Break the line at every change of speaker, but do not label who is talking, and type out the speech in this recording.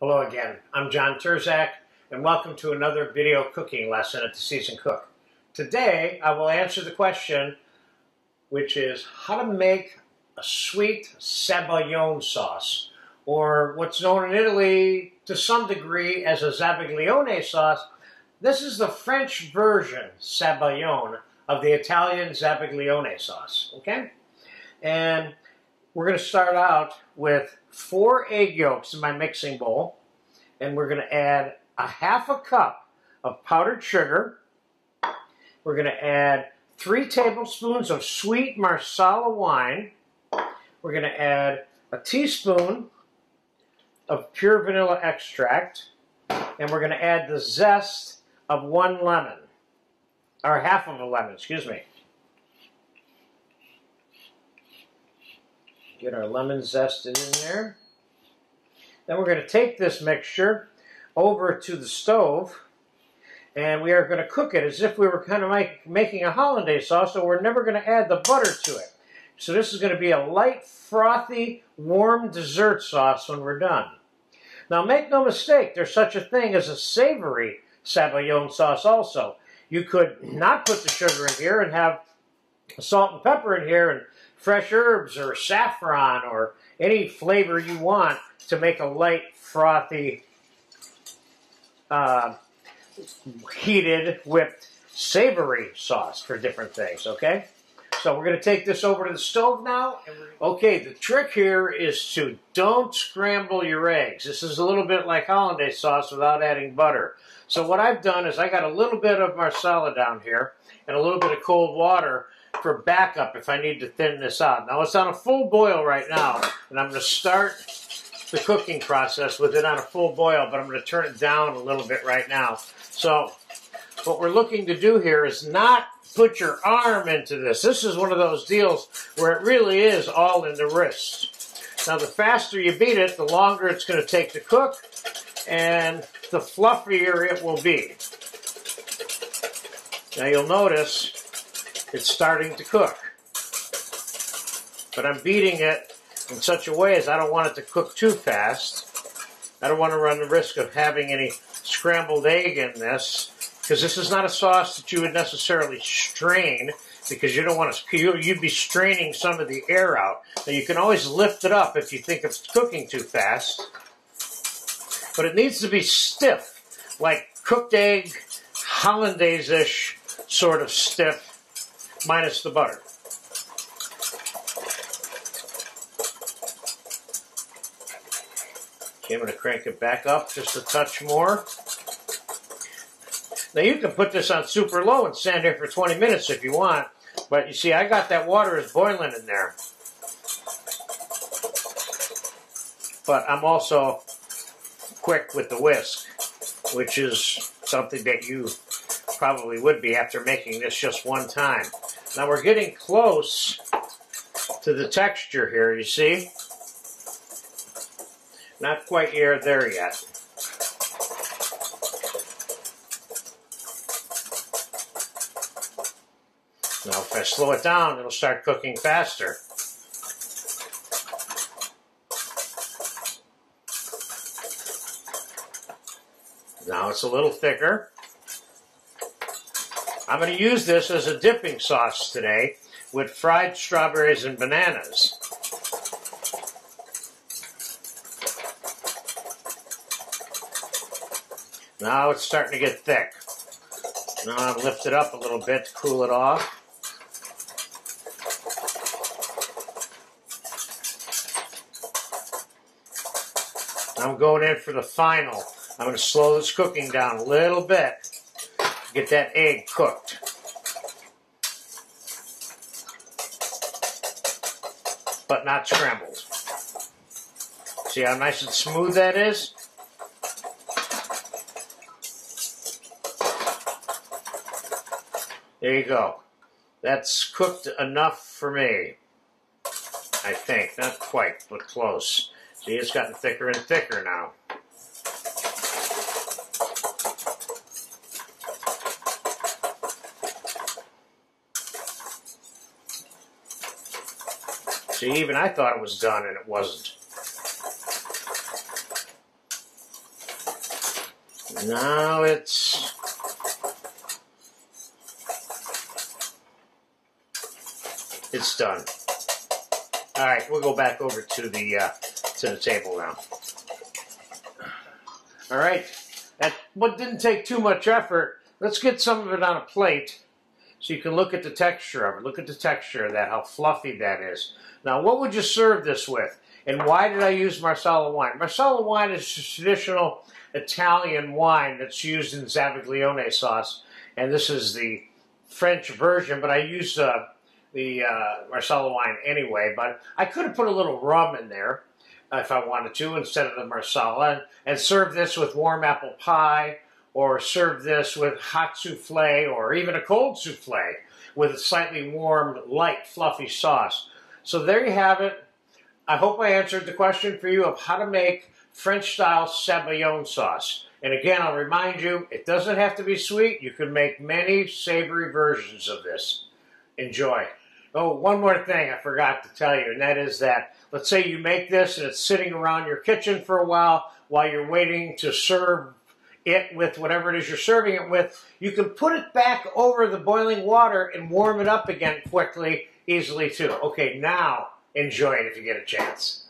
Hello again, I'm John Turzak and welcome to another video cooking lesson at the Seasoned Cook. Today I will answer the question which is how to make a sweet sabayon sauce or what's known in Italy to some degree as a zabaglione sauce. This is the French version sabayon of the Italian zabaglione sauce, okay? And we're going to start out with four egg yolks in my mixing bowl, and we're going to add a half a cup of powdered sugar. We're going to add three tablespoons of sweet Marsala wine. We're going to add a teaspoon of pure vanilla extract, and we're going to add the zest of one lemon, or half of a lemon, excuse me. Get our lemon zested in there. Then we're going to take this mixture over to the stove and we are going to cook it as if we were kind of like making a hollandaise sauce, so we're never going to add the butter to it. So this is going to be a light, frothy, warm dessert sauce when we're done. Now make no mistake, there's such a thing as a savory sabayon sauce also. You could not put the sugar in here and have salt and pepper in here and fresh herbs or saffron or any flavor you want to make a light, frothy, uh, heated, whipped, savory sauce for different things, okay? So we're going to take this over to the stove now. Okay, the trick here is to don't scramble your eggs. This is a little bit like hollandaise sauce without adding butter. So what I've done is I got a little bit of marsala down here and a little bit of cold water for backup if I need to thin this out. Now it's on a full boil right now, and I'm going to start the cooking process with it on a full boil, but I'm going to turn it down a little bit right now. So what we're looking to do here is not put your arm into this. This is one of those deals where it really is all in the wrist. Now the faster you beat it, the longer it's going to take to cook, and the fluffier it will be. Now you'll notice it's starting to cook. But I'm beating it in such a way as I don't want it to cook too fast. I don't want to run the risk of having any scrambled egg in this because this is not a sauce that you would necessarily strain because you don't want to, you'd be straining some of the air out. Now you can always lift it up if you think it's cooking too fast. But it needs to be stiff, like cooked egg, hollandaise-ish sort of stiff minus the butter. Okay, I'm going to crank it back up just a touch more. Now you can put this on super low and stand here for 20 minutes if you want, but you see I got that water is boiling in there. But I'm also quick with the whisk, which is something that you probably would be after making this just one time. Now we're getting close to the texture here, you see? Not quite here, there yet. Now if I slow it down, it'll start cooking faster. Now it's a little thicker. I'm going to use this as a dipping sauce today with fried strawberries and bananas. Now it's starting to get thick. Now I've lifted up a little bit to cool it off. I'm going in for the final. I'm going to slow this cooking down a little bit get that egg cooked. But not scrambled. See how nice and smooth that is? There you go. That's cooked enough for me. I think. Not quite, but close. See, it's gotten thicker and thicker now. See, even I thought it was done and it wasn't. Now it's it's done. All right, we'll go back over to the uh, to the table now. All right, that what didn't take too much effort. Let's get some of it on a plate so you can look at the texture of it. Look at the texture of that, how fluffy that is. Now, what would you serve this with? And why did I use Marsala wine? Marsala wine is a traditional Italian wine that's used in Zabaglione sauce, and this is the French version, but I use uh, the uh, Marsala wine anyway. But I could have put a little rum in there if I wanted to instead of the Marsala, and, and serve this with warm apple pie, or serve this with hot souffle, or even a cold souffle with a slightly warm, light, fluffy sauce. So there you have it. I hope I answered the question for you of how to make French-style Sabayon sauce. And again, I'll remind you, it doesn't have to be sweet. You can make many savory versions of this. Enjoy. Oh, one more thing I forgot to tell you, and that is that, let's say you make this and it's sitting around your kitchen for a while while you're waiting to serve it with whatever it is you're serving it with, you can put it back over the boiling water and warm it up again quickly, easily too. Okay, now enjoy it if you get a chance.